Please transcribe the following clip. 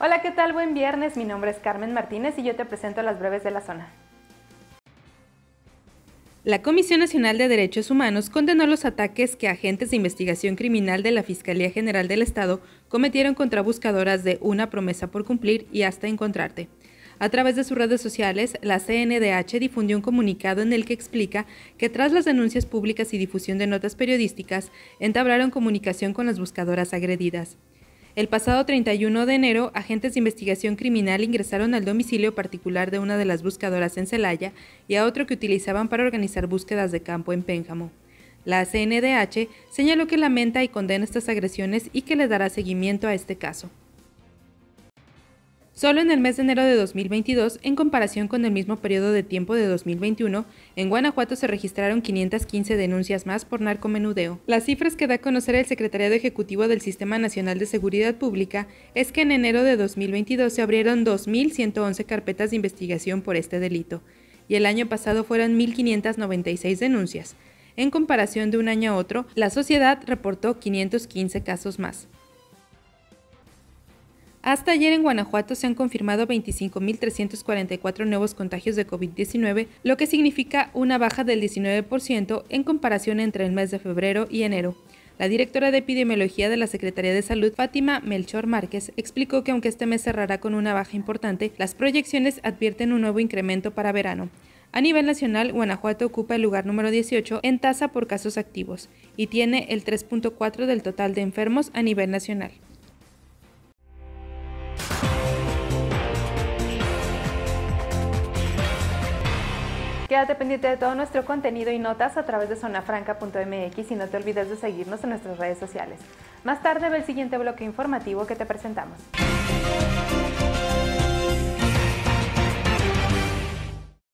Hola, ¿qué tal? Buen viernes. Mi nombre es Carmen Martínez y yo te presento las breves de la zona. La Comisión Nacional de Derechos Humanos condenó los ataques que agentes de investigación criminal de la Fiscalía General del Estado cometieron contra buscadoras de Una promesa por cumplir y Hasta encontrarte. A través de sus redes sociales, la CNDH difundió un comunicado en el que explica que tras las denuncias públicas y difusión de notas periodísticas, entablaron comunicación con las buscadoras agredidas. El pasado 31 de enero, agentes de investigación criminal ingresaron al domicilio particular de una de las buscadoras en Celaya y a otro que utilizaban para organizar búsquedas de campo en Pénjamo. La CNDH señaló que lamenta y condena estas agresiones y que le dará seguimiento a este caso. Solo en el mes de enero de 2022, en comparación con el mismo periodo de tiempo de 2021, en Guanajuato se registraron 515 denuncias más por narcomenudeo. Las cifras que da a conocer el Secretariado Ejecutivo del Sistema Nacional de Seguridad Pública es que en enero de 2022 se abrieron 2.111 carpetas de investigación por este delito, y el año pasado fueron 1.596 denuncias. En comparación de un año a otro, la sociedad reportó 515 casos más. Hasta ayer en Guanajuato se han confirmado 25.344 nuevos contagios de COVID-19, lo que significa una baja del 19% en comparación entre el mes de febrero y enero. La directora de epidemiología de la Secretaría de Salud, Fátima Melchor Márquez, explicó que aunque este mes cerrará con una baja importante, las proyecciones advierten un nuevo incremento para verano. A nivel nacional, Guanajuato ocupa el lugar número 18 en tasa por casos activos y tiene el 3.4 del total de enfermos a nivel nacional. Quédate pendiente de todo nuestro contenido y notas a través de zonafranca.mx y no te olvides de seguirnos en nuestras redes sociales. Más tarde ve el siguiente bloque informativo que te presentamos.